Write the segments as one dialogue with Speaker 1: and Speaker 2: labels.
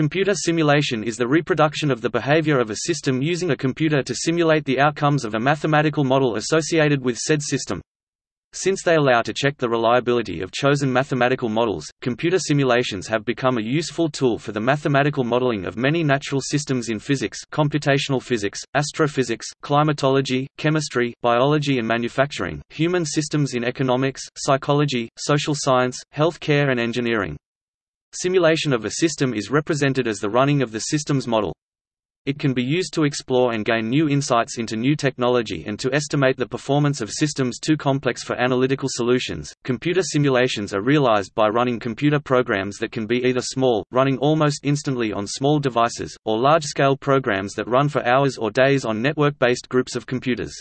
Speaker 1: Computer simulation is the reproduction of the behavior of a system using a computer to simulate the outcomes of a mathematical model associated with said system. Since they allow to check the reliability of chosen mathematical models, computer simulations have become a useful tool for the mathematical modeling of many natural systems in physics computational physics, astrophysics, climatology, chemistry, biology and manufacturing, human systems in economics, psychology, social science, health care and engineering. Simulation of a system is represented as the running of the system's model. It can be used to explore and gain new insights into new technology and to estimate the performance of systems too complex for analytical solutions. Computer simulations are realized by running computer programs that can be either small, running almost instantly on small devices, or large scale programs that run for hours or days on network based groups of computers.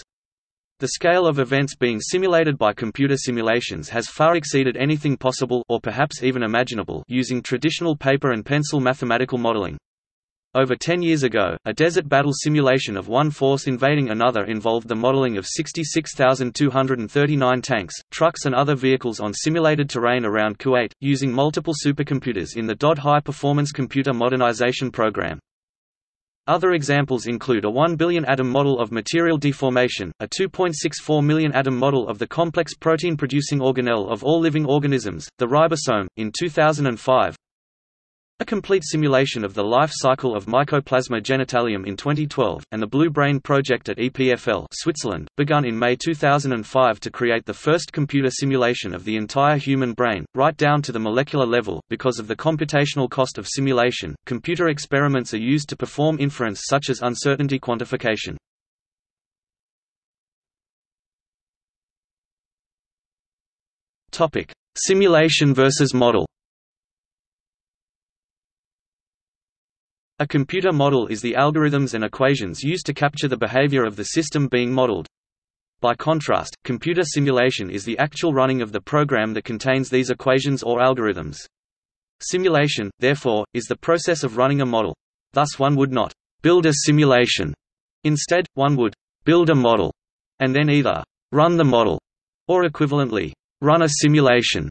Speaker 1: The scale of events being simulated by computer simulations has far exceeded anything possible or perhaps even imaginable using traditional paper and pencil mathematical modeling. Over 10 years ago, a desert battle simulation of one force invading another involved the modeling of 66,239 tanks, trucks and other vehicles on simulated terrain around Kuwait, using multiple supercomputers in the DOD High Performance Computer Modernization Program. Other examples include a 1 billion atom model of material deformation, a 2.64 million atom model of the complex protein-producing organelle of all living organisms, the ribosome, in 2005, a complete simulation of the life cycle of Mycoplasma genitalium in 2012, and the Blue Brain project at EPFL Switzerland, begun in May 2005 to create the first computer simulation of the entire human brain, right down to the molecular level. Because of the computational cost of simulation, computer experiments are used to perform inference such as uncertainty quantification. Simulation versus model. A computer model is the algorithms and equations used to capture the behavior of the system being modeled. By contrast, computer simulation is the actual running of the program that contains these equations or algorithms. Simulation, therefore, is the process of running a model. Thus one would not build a simulation. Instead, one would build a model, and then either run the model, or equivalently, run a simulation.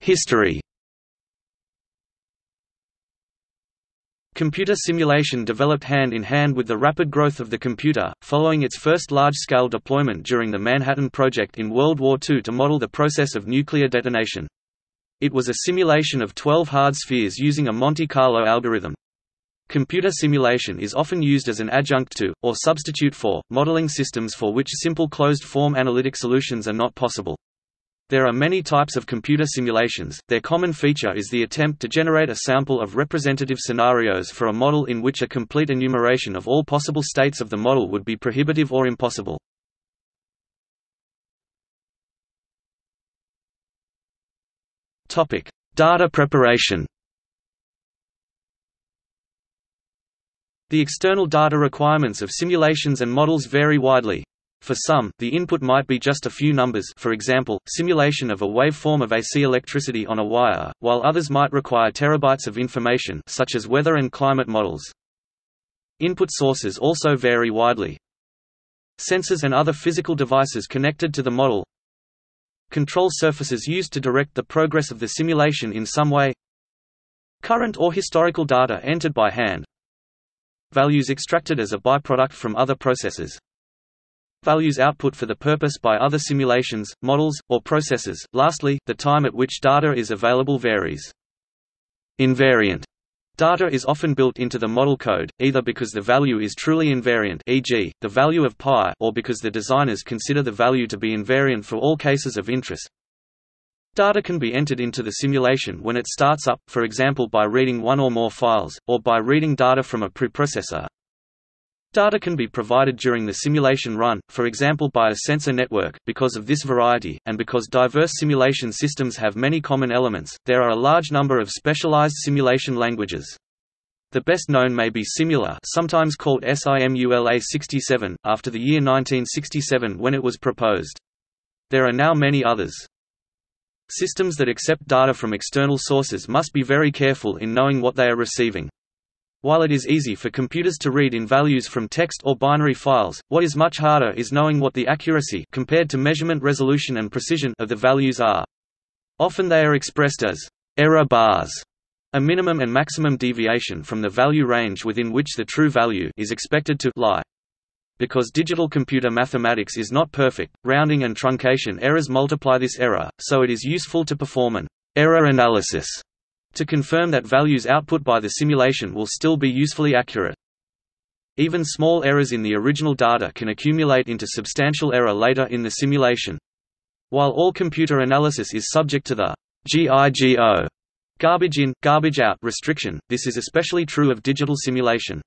Speaker 1: History Computer simulation developed hand in hand with the rapid growth of the computer, following its first large-scale deployment during the Manhattan Project in World War II to model the process of nuclear detonation. It was a simulation of 12 hard spheres using a Monte Carlo algorithm. Computer simulation is often used as an adjunct to, or substitute for, modeling systems for which simple closed-form analytic solutions are not possible. There are many types of computer simulations, their common feature is the attempt to generate a sample of representative scenarios for a model in which a complete enumeration of all possible states of the model would be prohibitive or impossible. Data preparation The external data requirements of simulations and models vary widely. For some, the input might be just a few numbers for example, simulation of a waveform of AC electricity on a wire, while others might require terabytes of information such as weather and climate models. Input sources also vary widely. Sensors and other physical devices connected to the model Control surfaces used to direct the progress of the simulation in some way Current or historical data entered by hand Values extracted as a byproduct from other processes values output for the purpose by other simulations, models, or processes. Lastly, the time at which data is available varies. Invariant data is often built into the model code, either because the value is truly invariant e.g., the value of pi or because the designers consider the value to be invariant for all cases of interest. Data can be entered into the simulation when it starts up, for example by reading one or more files, or by reading data from a preprocessor. Data can be provided during the simulation run, for example by a sensor network. Because of this variety, and because diverse simulation systems have many common elements, there are a large number of specialized simulation languages. The best known may be Simula sometimes called SIMULA 67, after the year 1967 when it was proposed. There are now many others. Systems that accept data from external sources must be very careful in knowing what they are receiving. While it is easy for computers to read in values from text or binary files, what is much harder is knowing what the accuracy compared to measurement resolution and precision of the values are. Often they are expressed as error bars, a minimum and maximum deviation from the value range within which the true value is expected to lie. Because digital computer mathematics is not perfect, rounding and truncation errors multiply this error, so it is useful to perform an error analysis to confirm that values output by the simulation will still be usefully accurate. Even small errors in the original data can accumulate into substantial error later in the simulation. While all computer analysis is subject to the GIGO garbage in, garbage out restriction, this is especially true of digital simulation.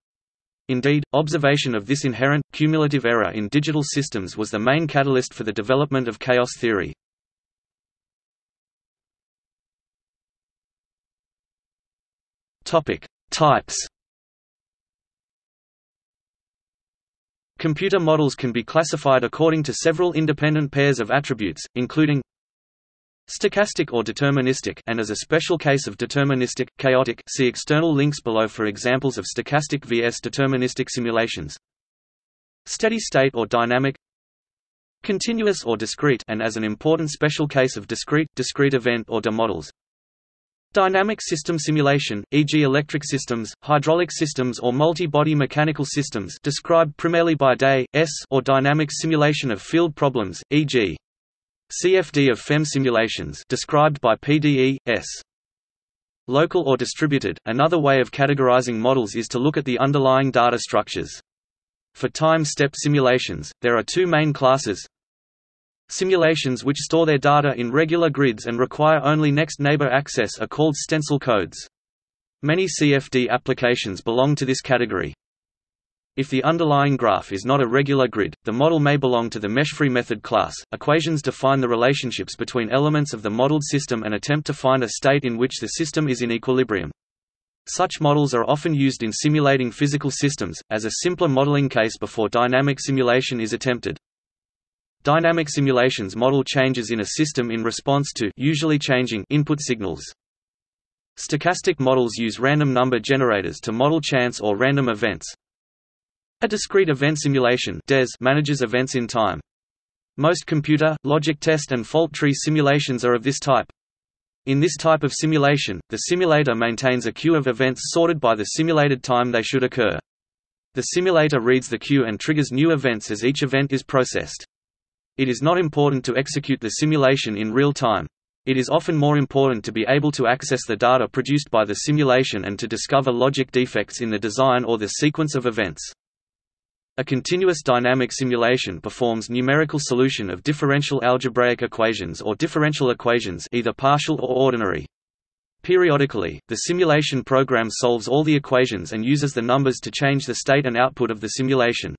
Speaker 1: Indeed, observation of this inherent, cumulative error in digital systems was the main catalyst for the development of chaos theory. Topic: Types. Computer models can be classified according to several independent pairs of attributes, including stochastic or deterministic and as a special case of deterministic, chaotic see external links below for examples of stochastic vs deterministic simulations steady state or dynamic continuous or discrete and as an important special case of discrete, discrete event or DE models Dynamic system simulation, e.g. electric systems, hydraulic systems or multi-body mechanical systems described primarily by DE, S or dynamic simulation of field problems, e.g. CFD of FEM simulations described by PDE, S. Local or distributed, another way of categorizing models is to look at the underlying data structures. For time-step simulations, there are two main classes, Simulations which store their data in regular grids and require only next-neighbor access are called stencil codes. Many CFD applications belong to this category. If the underlying graph is not a regular grid, the model may belong to the meshfree method class. Equations define the relationships between elements of the modeled system and attempt to find a state in which the system is in equilibrium. Such models are often used in simulating physical systems, as a simpler modeling case before dynamic simulation is attempted. Dynamic simulations model changes in a system in response to usually changing input signals. Stochastic models use random number generators to model chance or random events. A discrete event simulation manages events in time. Most computer, logic test and fault tree simulations are of this type. In this type of simulation, the simulator maintains a queue of events sorted by the simulated time they should occur. The simulator reads the queue and triggers new events as each event is processed. It is not important to execute the simulation in real time. It is often more important to be able to access the data produced by the simulation and to discover logic defects in the design or the sequence of events. A continuous dynamic simulation performs numerical solution of differential algebraic equations or differential equations either partial or ordinary. Periodically, the simulation program solves all the equations and uses the numbers to change the state and output of the simulation.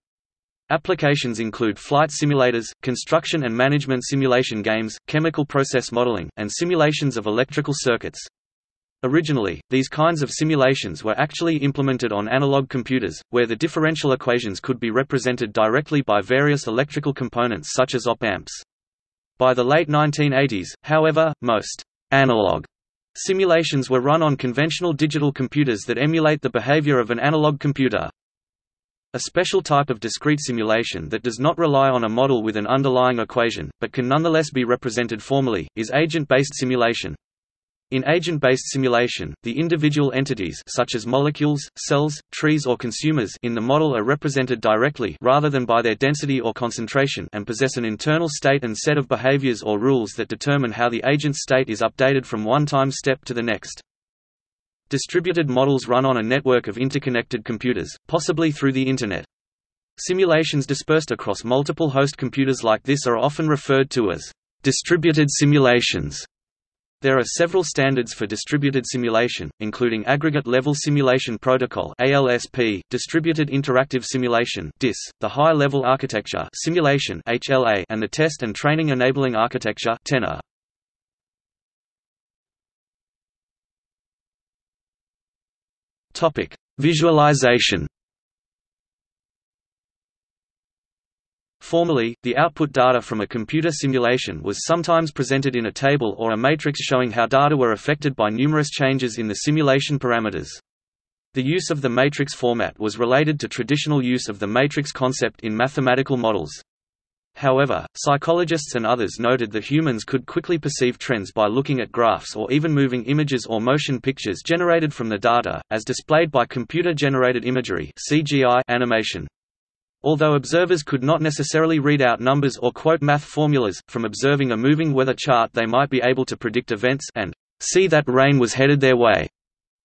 Speaker 1: Applications include flight simulators, construction and management simulation games, chemical process modeling, and simulations of electrical circuits. Originally, these kinds of simulations were actually implemented on analog computers, where the differential equations could be represented directly by various electrical components such as op-amps. By the late 1980s, however, most analog simulations were run on conventional digital computers that emulate the behavior of an analog computer. A special type of discrete simulation that does not rely on a model with an underlying equation, but can nonetheless be represented formally, is agent-based simulation. In agent-based simulation, the individual entities such as molecules, cells, trees or consumers in the model are represented directly rather than by their density or concentration and possess an internal state and set of behaviors or rules that determine how the agent's state is updated from one time step to the next. Distributed models run on a network of interconnected computers, possibly through the Internet. Simulations dispersed across multiple host computers like this are often referred to as distributed simulations. There are several standards for distributed simulation, including Aggregate Level Simulation Protocol (ALSP), Distributed Interactive Simulation (DIS), the High Level Architecture Simulation (HLA), and the Test and Training Enabling Architecture (TENA). Topic: Visualization. Formally, the output data from a computer simulation was sometimes presented in a table or a matrix showing how data were affected by numerous changes in the simulation parameters. The use of the matrix format was related to traditional use of the matrix concept in mathematical models. However, psychologists and others noted that humans could quickly perceive trends by looking at graphs or even moving images or motion pictures generated from the data, as displayed by computer-generated imagery CGI animation. Although observers could not necessarily read out numbers or quote math formulas, from observing a moving weather chart they might be able to predict events and see that rain was headed their way,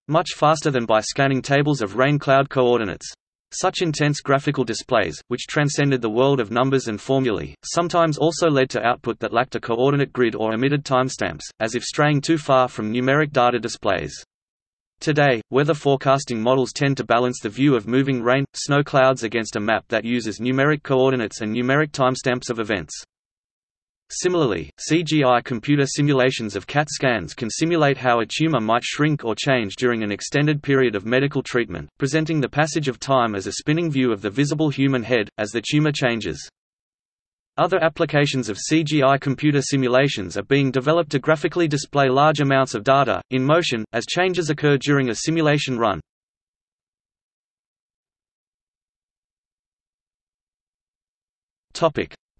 Speaker 1: much faster than by scanning tables of rain cloud coordinates. Such intense graphical displays, which transcended the world of numbers and formulae, sometimes also led to output that lacked a coordinate grid or omitted timestamps, as if straying too far from numeric data displays. Today, weather forecasting models tend to balance the view of moving rain, snow clouds against a map that uses numeric coordinates and numeric timestamps of events. Similarly, CGI computer simulations of CAT scans can simulate how a tumor might shrink or change during an extended period of medical treatment, presenting the passage of time as a spinning view of the visible human head, as the tumor changes. Other applications of CGI computer simulations are being developed to graphically display large amounts of data, in motion, as changes occur during a simulation run.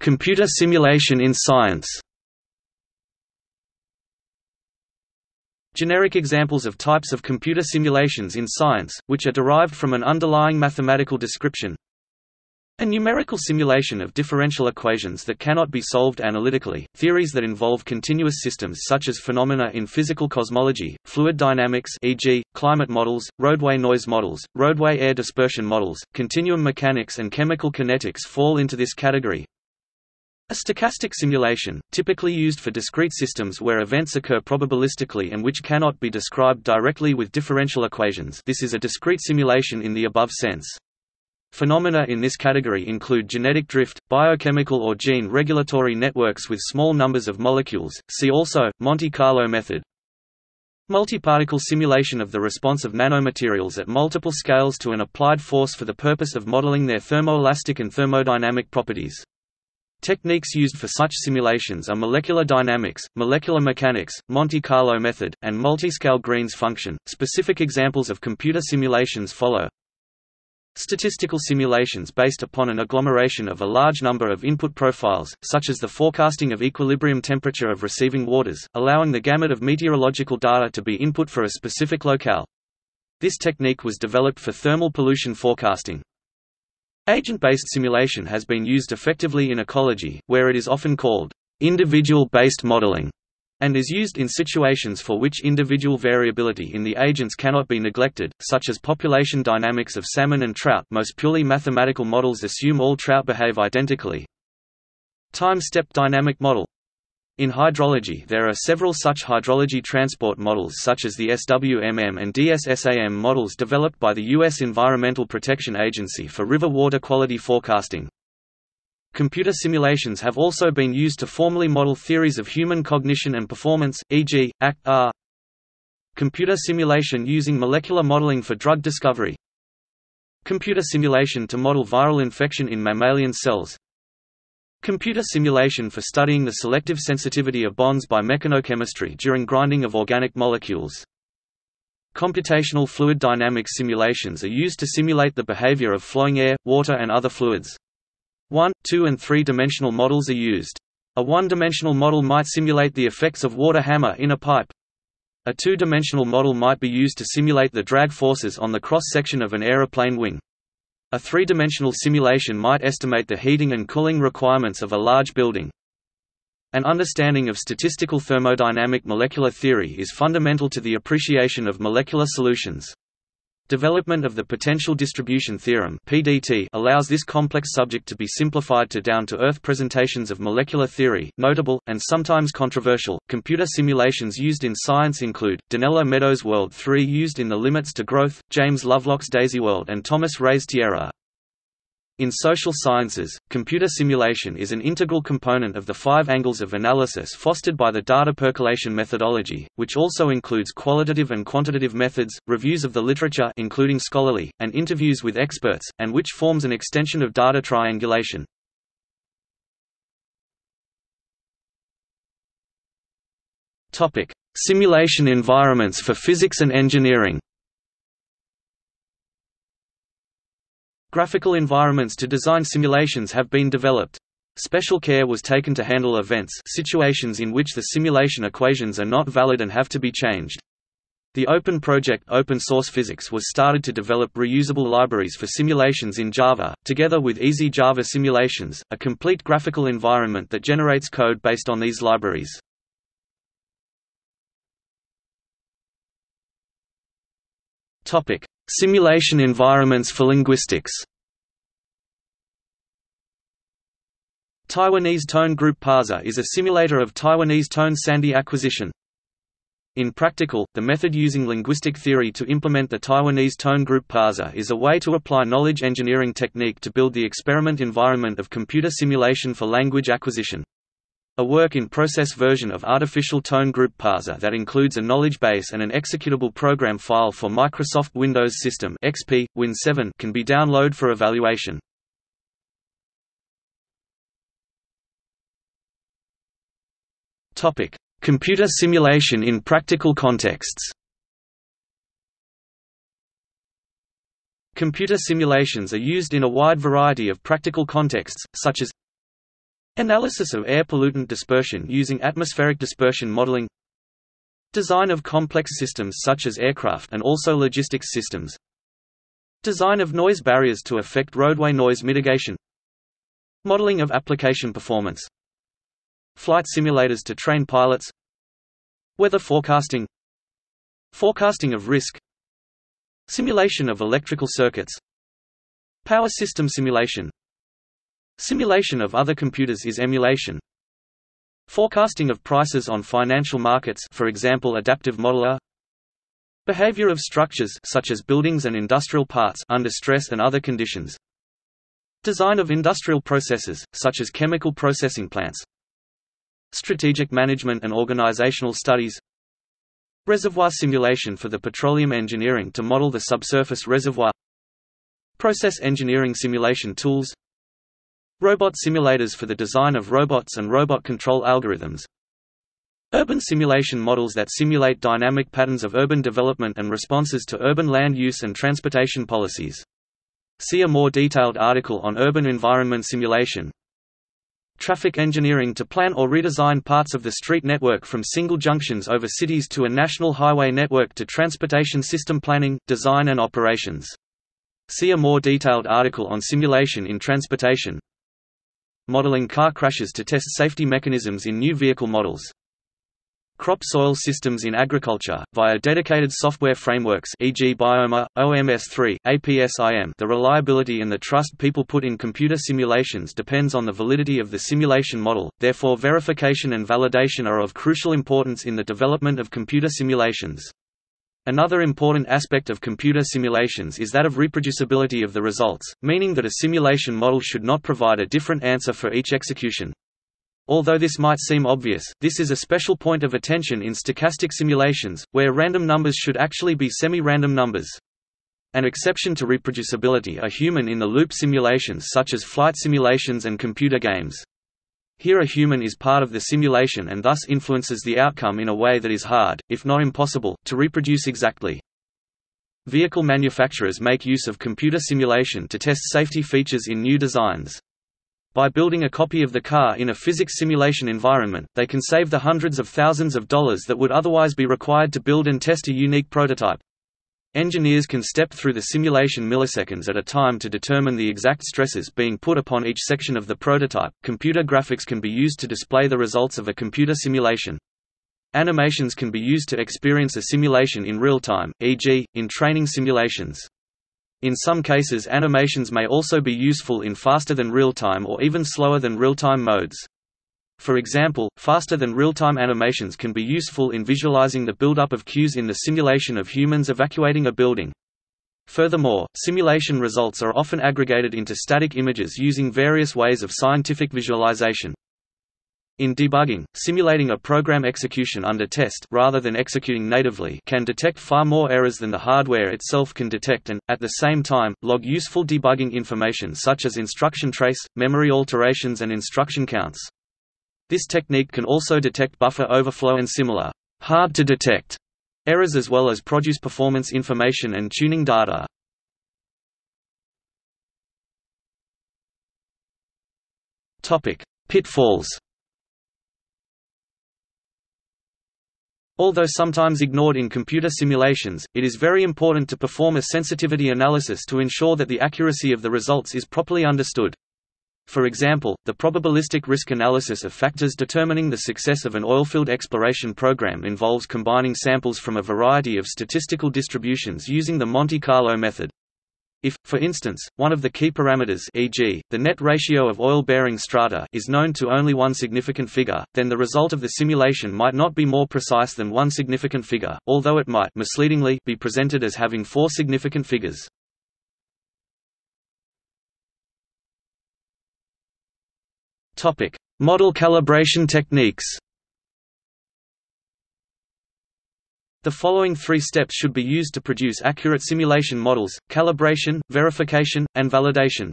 Speaker 1: Computer simulation in science. Generic examples of types of computer simulations in science, which are derived from an underlying mathematical description. A numerical simulation of differential equations that cannot be solved analytically, theories that involve continuous systems such as phenomena in physical cosmology, fluid dynamics e.g., climate models, roadway noise models, roadway air dispersion models, continuum mechanics and chemical kinetics fall into this category, a stochastic simulation, typically used for discrete systems where events occur probabilistically and which cannot be described directly with differential equations this is a discrete simulation in the above sense. Phenomena in this category include genetic drift, biochemical or gene regulatory networks with small numbers of molecules, see also, Monte Carlo method. Multiparticle simulation of the response of nanomaterials at multiple scales to an applied force for the purpose of modeling their thermoelastic and thermodynamic properties. Techniques used for such simulations are molecular dynamics, molecular mechanics, Monte Carlo method, and multiscale Green's function. Specific examples of computer simulations follow. Statistical simulations based upon an agglomeration of a large number of input profiles, such as the forecasting of equilibrium temperature of receiving waters, allowing the gamut of meteorological data to be input for a specific locale. This technique was developed for thermal pollution forecasting. Agent-based simulation has been used effectively in ecology, where it is often called individual-based modeling, and is used in situations for which individual variability in the agents cannot be neglected, such as population dynamics of salmon and trout most purely mathematical models assume all trout behave identically. Time-step dynamic model in hydrology there are several such hydrology transport models such as the SWMM and DSSAM models developed by the U.S. Environmental Protection Agency for river water quality forecasting. Computer simulations have also been used to formally model theories of human cognition and performance, e.g., ACT-R. Computer simulation using molecular modeling for drug discovery. Computer simulation to model viral infection in mammalian cells Computer simulation for studying the selective sensitivity of bonds by mechanochemistry during grinding of organic molecules. Computational fluid dynamics simulations are used to simulate the behavior of flowing air, water and other fluids. One, two and three-dimensional models are used. A one-dimensional model might simulate the effects of water hammer in a pipe. A two-dimensional model might be used to simulate the drag forces on the cross-section of an aeroplane wing. A three-dimensional simulation might estimate the heating and cooling requirements of a large building. An understanding of statistical thermodynamic molecular theory is fundamental to the appreciation of molecular solutions. Development of the potential distribution theorem (PDT) allows this complex subject to be simplified to down-to-earth presentations of molecular theory. Notable and sometimes controversial computer simulations used in science include Donella Meadows' World 3 used in The Limits to Growth, James Lovelock's DaisyWorld and Thomas Ray's Tierra. In social sciences, computer simulation is an integral component of the five angles of analysis fostered by the data percolation methodology, which also includes qualitative and quantitative methods, reviews of the literature including scholarly, and interviews with experts, and which forms an extension of data triangulation. Simulation environments for physics and engineering Graphical environments to design simulations have been developed. Special care was taken to handle events situations in which the simulation equations are not valid and have to be changed. The open project Open Source Physics was started to develop reusable libraries for simulations in Java, together with Easy Java Simulations, a complete graphical environment that generates code based on these libraries. Simulation environments for linguistics Taiwanese Tone Group Parser is a simulator of Taiwanese tone sandhi acquisition. In practical, the method using linguistic theory to implement the Taiwanese tone group parser is a way to apply knowledge engineering technique to build the experiment environment of computer simulation for language acquisition. A work-in-process version of Artificial Tone Group Parser that includes a knowledge base and an executable program file for Microsoft Windows System XP, Win 7 can be downloaded for evaluation. Computer simulation in practical contexts. Computer simulations are used in a wide variety of practical contexts, such as analysis of air pollutant dispersion using atmospheric dispersion modeling, design of complex systems such as aircraft and also logistics systems, design of noise barriers to affect roadway noise mitigation, modeling of application performance, Flight simulators to train pilots. Weather forecasting. Forecasting of risk. Simulation of electrical circuits. Power system simulation Simulation of other computers is emulation. Forecasting of prices on financial markets for example adaptive modeler. Behavior of structures such as buildings and industrial parts under stress and other conditions. Design of industrial processes, such as chemical processing plants. Strategic management and organizational studies. Reservoir simulation for the petroleum engineering to model the subsurface reservoir. Process engineering simulation tools Robot simulators for the design of robots and robot control algorithms Urban simulation models that simulate dynamic patterns of urban development and responses to urban land use and transportation policies. See a more detailed article on urban environment simulation traffic engineering to plan or redesign parts of the street network from single junctions over cities to a national highway network to transportation system planning, design and operations. See a more detailed article on simulation in transportation. Modeling car crashes to test safety mechanisms in new vehicle models crop soil systems in agriculture, via dedicated software frameworks e.g. Bioma, OMS3, APSIM the reliability and the trust people put in computer simulations depends on the validity of the simulation model, therefore verification and validation are of crucial importance in the development of computer simulations. Another important aspect of computer simulations is that of reproducibility of the results, meaning that a simulation model should not provide a different answer for each execution. Although this might seem obvious, this is a special point of attention in stochastic simulations, where random numbers should actually be semi-random numbers. An exception to reproducibility are human-in-the-loop simulations such as flight simulations and computer games. Here a human is part of the simulation and thus influences the outcome in a way that is hard, if not impossible, to reproduce exactly. Vehicle manufacturers make use of computer simulation to test safety features in new designs. By building a copy of the car in a physics simulation environment, they can save the hundreds of thousands of dollars that would otherwise be required to build and test a unique prototype. Engineers can step through the simulation milliseconds at a time to determine the exact stresses being put upon each section of the prototype. Computer graphics can be used to display the results of a computer simulation. Animations can be used to experience a simulation in real time, e.g., in training simulations. In some cases animations may also be useful in faster than real-time or even slower than real-time modes. For example, faster than real-time animations can be useful in visualizing the buildup of queues in the simulation of humans evacuating a building. Furthermore, simulation results are often aggregated into static images using various ways of scientific visualization. In debugging, simulating a program execution under test rather than executing natively can detect far more errors than the hardware itself can detect and, at the same time, log useful debugging information such as instruction trace, memory alterations and instruction counts. This technique can also detect buffer overflow and similar hard to detect errors as well as produce performance information and tuning data. Topic: Pitfalls. Although sometimes ignored in computer simulations, it is very important to perform a sensitivity analysis to ensure that the accuracy of the results is properly understood. For example, the probabilistic risk analysis of factors determining the success of an oilfield exploration program involves combining samples from a variety of statistical distributions using the Monte Carlo method. If, for instance, one of the key parameters e.g., the net ratio of oil-bearing strata is known to only one significant figure, then the result of the simulation might not be more precise than one significant figure, although it might misleadingly be presented as having four significant figures. Model calibration techniques The following three steps should be used to produce accurate simulation models, calibration, verification, and validation.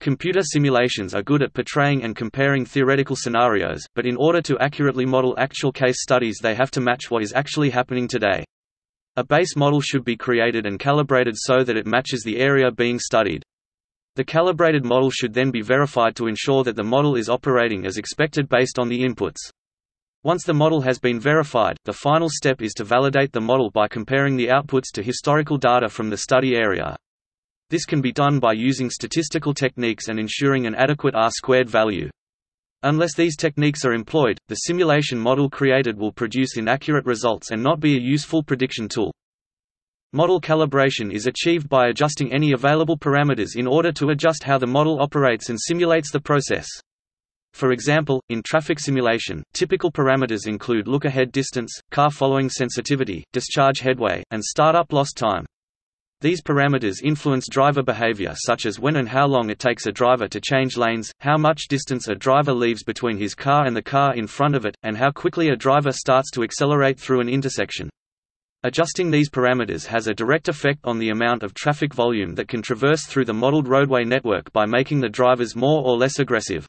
Speaker 1: Computer simulations are good at portraying and comparing theoretical scenarios, but in order to accurately model actual case studies they have to match what is actually happening today. A base model should be created and calibrated so that it matches the area being studied. The calibrated model should then be verified to ensure that the model is operating as expected based on the inputs. Once the model has been verified, the final step is to validate the model by comparing the outputs to historical data from the study area. This can be done by using statistical techniques and ensuring an adequate R-squared value. Unless these techniques are employed, the simulation model created will produce inaccurate results and not be a useful prediction tool. Model calibration is achieved by adjusting any available parameters in order to adjust how the model operates and simulates the process. For example, in traffic simulation, typical parameters include look-ahead distance, car following sensitivity, discharge headway, and startup lost time. These parameters influence driver behavior such as when and how long it takes a driver to change lanes, how much distance a driver leaves between his car and the car in front of it, and how quickly a driver starts to accelerate through an intersection. Adjusting these parameters has a direct effect on the amount of traffic volume that can traverse through the modeled roadway network by making the drivers more or less aggressive.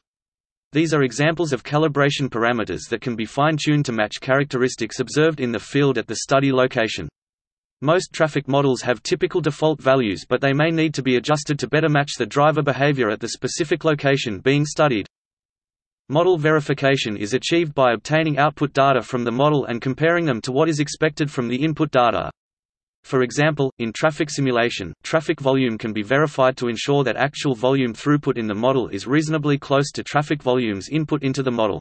Speaker 1: These are examples of calibration parameters that can be fine-tuned to match characteristics observed in the field at the study location. Most traffic models have typical default values but they may need to be adjusted to better match the driver behavior at the specific location being studied. Model verification is achieved by obtaining output data from the model and comparing them to what is expected from the input data. For example, in traffic simulation, traffic volume can be verified to ensure that actual volume throughput in the model is reasonably close to traffic volumes input into the model.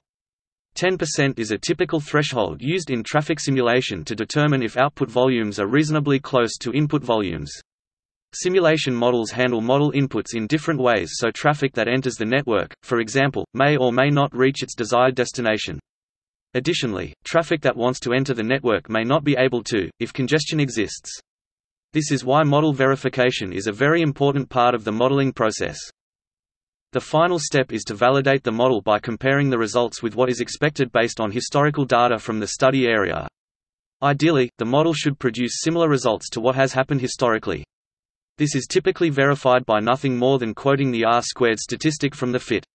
Speaker 1: 10% is a typical threshold used in traffic simulation to determine if output volumes are reasonably close to input volumes. Simulation models handle model inputs in different ways so traffic that enters the network, for example, may or may not reach its desired destination. Additionally, traffic that wants to enter the network may not be able to, if congestion exists. This is why model verification is a very important part of the modeling process. The final step is to validate the model by comparing the results with what is expected based on historical data from the study area. Ideally, the model should produce similar results to what has happened historically. This is typically verified by nothing more than quoting the R-squared statistic from the FIT.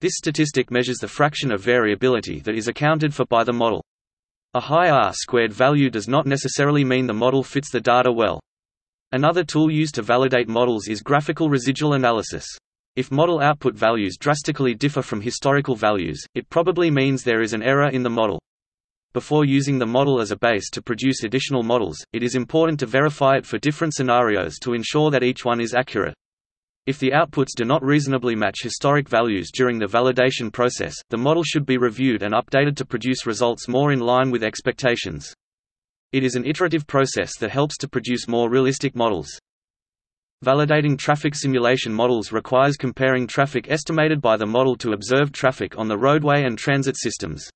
Speaker 1: This statistic measures the fraction of variability that is accounted for by the model. A high R-squared value does not necessarily mean the model fits the data well. Another tool used to validate models is graphical residual analysis. If model output values drastically differ from historical values, it probably means there is an error in the model. Before using the model as a base to produce additional models, it is important to verify it for different scenarios to ensure that each one is accurate. If the outputs do not reasonably match historic values during the validation process, the model should be reviewed and updated to produce results more in line with expectations. It is an iterative process that helps to produce more realistic models. Validating traffic simulation models requires comparing traffic estimated by the model to observed traffic on the roadway and transit systems.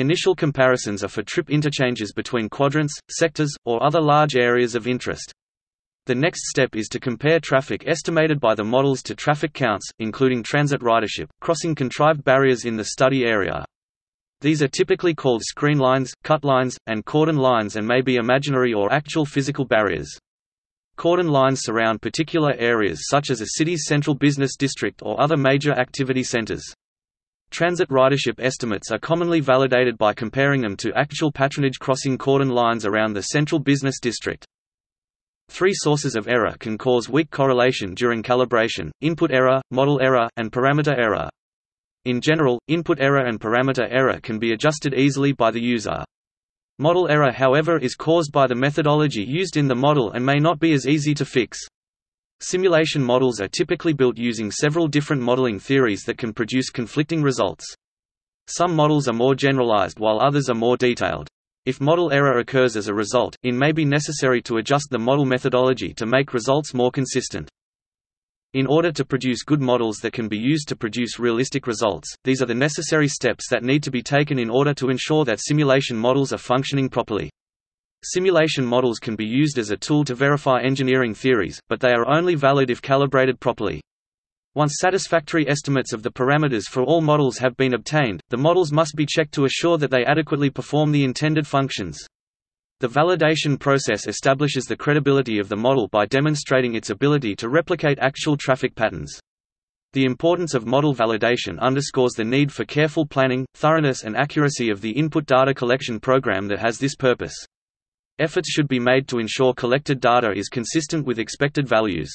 Speaker 1: Initial comparisons are for trip interchanges between quadrants, sectors, or other large areas of interest. The next step is to compare traffic estimated by the models to traffic counts, including transit ridership, crossing contrived barriers in the study area. These are typically called screen lines, cut lines, and cordon lines and may be imaginary or actual physical barriers. Cordon lines surround particular areas such as a city's central business district or other major activity centers. Transit ridership estimates are commonly validated by comparing them to actual patronage crossing cordon lines around the central business district. Three sources of error can cause weak correlation during calibration, input error, model error, and parameter error. In general, input error and parameter error can be adjusted easily by the user. Model error however is caused by the methodology used in the model and may not be as easy to fix. Simulation models are typically built using several different modeling theories that can produce conflicting results. Some models are more generalized while others are more detailed. If model error occurs as a result, it may be necessary to adjust the model methodology to make results more consistent. In order to produce good models that can be used to produce realistic results, these are the necessary steps that need to be taken in order to ensure that simulation models are functioning properly. Simulation models can be used as a tool to verify engineering theories, but they are only valid if calibrated properly. Once satisfactory estimates of the parameters for all models have been obtained, the models must be checked to assure that they adequately perform the intended functions. The validation process establishes the credibility of the model by demonstrating its ability to replicate actual traffic patterns. The importance of model validation underscores the need for careful planning, thoroughness and accuracy of the input data collection program that has this purpose. Efforts should be made to ensure collected data is consistent with expected values.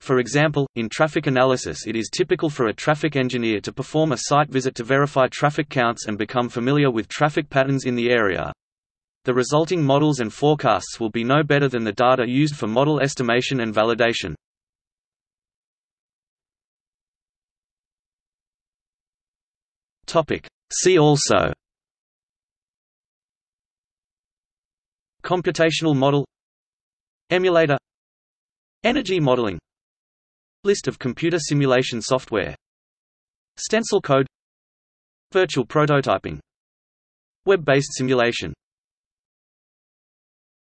Speaker 1: For example, in traffic analysis it is typical for a traffic engineer to perform a site visit to verify traffic counts and become familiar with traffic patterns in the area. The resulting models and forecasts will be no better than the data used for model estimation and validation. See also Computational model Emulator Energy modeling List of computer simulation software Stencil code Virtual prototyping Web-based simulation